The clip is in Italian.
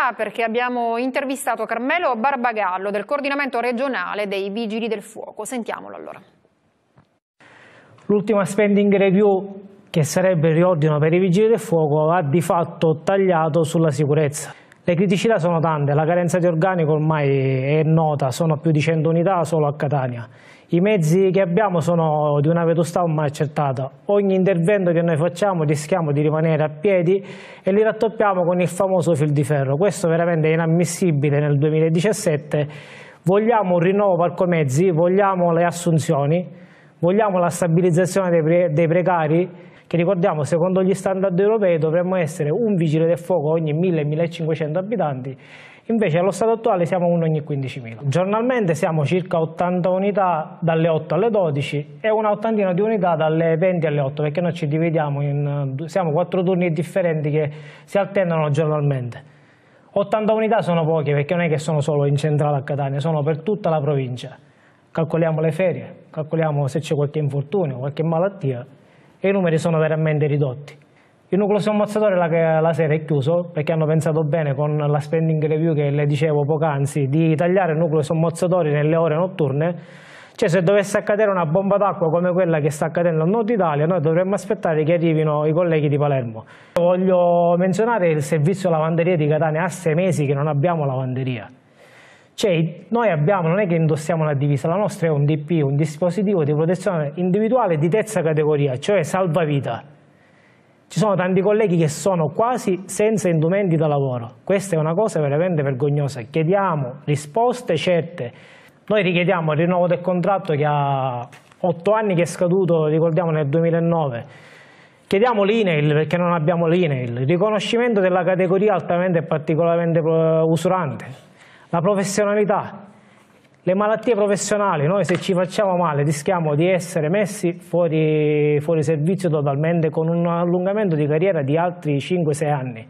Ah, perché abbiamo intervistato Carmelo Barbagallo del coordinamento regionale dei Vigili del Fuoco. Sentiamolo allora. L'ultima spending review che sarebbe il riordino per i Vigili del Fuoco ha di fatto tagliato sulla sicurezza. Le criticità sono tante, la carenza di organico ormai è nota, sono più di 100 unità solo a Catania. I mezzi che abbiamo sono di una vetustà ormai accertata. Ogni intervento che noi facciamo rischiamo di rimanere a piedi e li rattoppiamo con il famoso fil di ferro. Questo veramente è inammissibile nel 2017. Vogliamo un rinnovo parco mezzi, vogliamo le assunzioni, vogliamo la stabilizzazione dei, pre dei precari che ricordiamo secondo gli standard europei dovremmo essere un vigile del fuoco ogni 1000-1500 abitanti Invece allo stato attuale siamo uno ogni 15.000. Giornalmente siamo circa 80 unità dalle 8 alle 12 e una ottantina di unità dalle 20 alle 8 perché noi ci dividiamo in siamo quattro turni differenti che si alternano giornalmente. 80 unità sono poche perché non è che sono solo in centrale a Catania, sono per tutta la provincia. Calcoliamo le ferie, calcoliamo se c'è qualche infortunio, qualche malattia e i numeri sono veramente ridotti. Il nucleo sommozzatore la, la sera è chiuso perché hanno pensato bene con la spending review che le dicevo poc'anzi di tagliare il nucleo sommozzatori nelle ore notturne cioè se dovesse accadere una bomba d'acqua come quella che sta accadendo al nord Italia noi dovremmo aspettare che arrivino i colleghi di Palermo. Voglio menzionare il servizio lavanderia di Catania, ha sei mesi che non abbiamo lavanderia. Cioè, noi abbiamo, non è che indossiamo una divisa, la nostra è un DP, un dispositivo di protezione individuale di terza categoria, cioè salvavita. Ci sono tanti colleghi che sono quasi senza indumenti da lavoro. Questa è una cosa veramente vergognosa. Chiediamo risposte certe. Noi richiediamo il rinnovo del contratto che ha otto anni che è scaduto, ricordiamo, nel 2009. Chiediamo l'INEIL perché non abbiamo l'INEIL, il riconoscimento della categoria altamente e particolarmente usurante, la professionalità, le malattie professionali, noi se ci facciamo male rischiamo di essere messi fuori, fuori servizio totalmente con un allungamento di carriera di altri 5-6 anni.